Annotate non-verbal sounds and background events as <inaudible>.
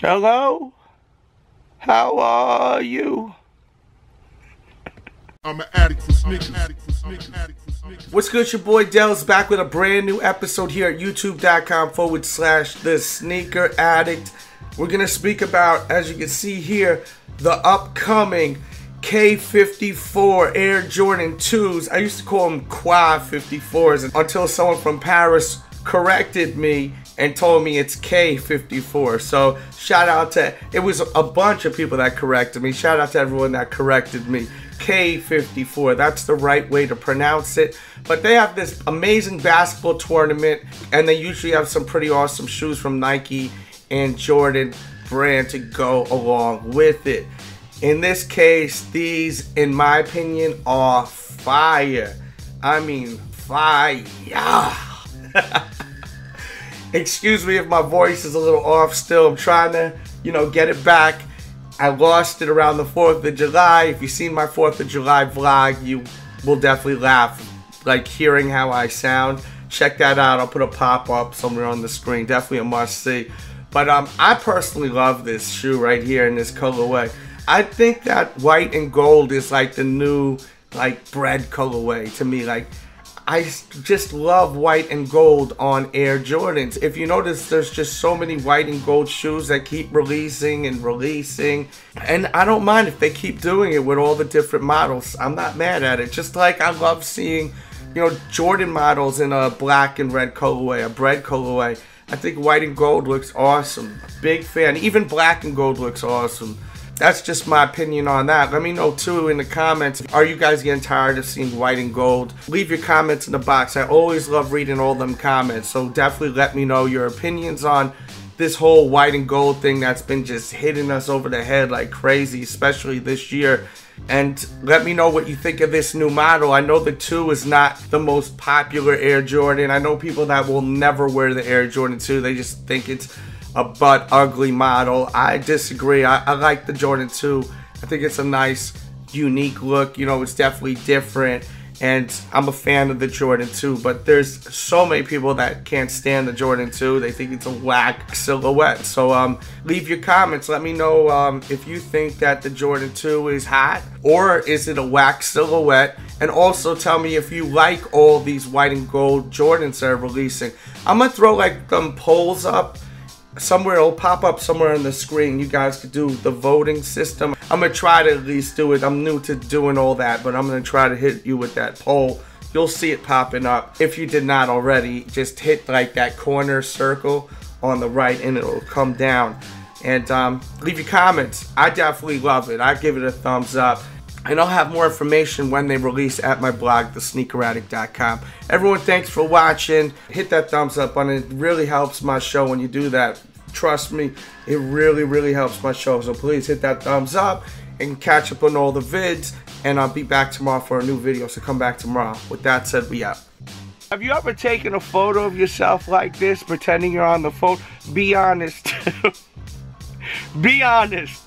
Hello? How are you? I'm an addict for sneakers. What's good? It's your boy Delz back with a brand new episode here at youtube.com forward slash the sneaker addict. We're going to speak about, as you can see here, the upcoming Quai 54 Air Jordan 2s. I used to call them Quad 54s until someone from Paris corrected me and told me it's Quai 54. So shout out to, it was a bunch of people that corrected me. Shout out to everyone that corrected me. Quai 54, that's the right way to pronounce it. But they have this amazing basketball tournament and they usually have some pretty awesome shoes from Nike and Jordan brand to go along with it. In this case, these, in my opinion, are fire. I mean, fire. <laughs> Excuse me if my voice is a little off still. I'm trying to, you know, get it back. I lost it around the 4th of July. If you've seen my 4th of July vlog, you will definitely laugh. Like hearing how I sound. Check that out. I'll put a pop-up somewhere on the screen. Definitely a must-see. But um, I personally love this shoe right here in this colorway. I think that white and gold is like the new like bread colorway to me. Like I just love white and gold on Air Jordans. If you notice, there's just so many white and gold shoes that keep releasing and releasing. And I don't mind if they keep doing it with all the different models. I'm not mad at it. Just like I love seeing, you know, Jordan models in a black and red colorway, a bread colorway. I think white and gold looks awesome. Big fan. Even black and gold looks awesome that's just my opinion on that. Let me know too in the comments. Are you guys getting tired of seeing white and gold? Leave your comments in the box. I always love reading all them comments. So definitely let me know your opinions on this whole white and gold thing that's been just hitting us over the head like crazy, especially this year. And let me know what you think of this new model. I know the 2 is not the most popular Air Jordan. I know people that will never wear the Air Jordan 2. They just think it's a butt ugly model. I disagree. I, I like the Jordan 2. I think it's a nice, unique look. You know, it's definitely different. And I'm a fan of the Jordan 2, but there's so many people that can't stand the Jordan 2. They think it's a whack silhouette. So um, leave your comments. Let me know um, if you think that the Jordan 2 is hot or is it a whack silhouette. And also tell me if you like all these white and gold Jordans that are releasing. I'm going to throw like them polls up somewhere it'll pop up somewhere on the screen. You guys could do the voting system. I'm gonna try to at least do it. I'm new to doing all that but i'm gonna try to hit you with that poll. You'll see it popping up. If you did not already just hit like that corner circle on the right and it'll come down. And um, leave your comments. I definitely love it. I give it a thumbs up. And I'll have more information when they release at my blog, thesneakeraddict.com. Everyone, thanks for watching. Hit that thumbs up button. It really helps my show when you do that. Trust me, it really, really helps my show. So please hit that thumbs up and catch up on all the vids. And I'll be back tomorrow for a new video. So come back tomorrow. With that said, we out. Have you ever taken a photo of yourself like this, pretending you're on the phone? Be honest. <laughs> be honest.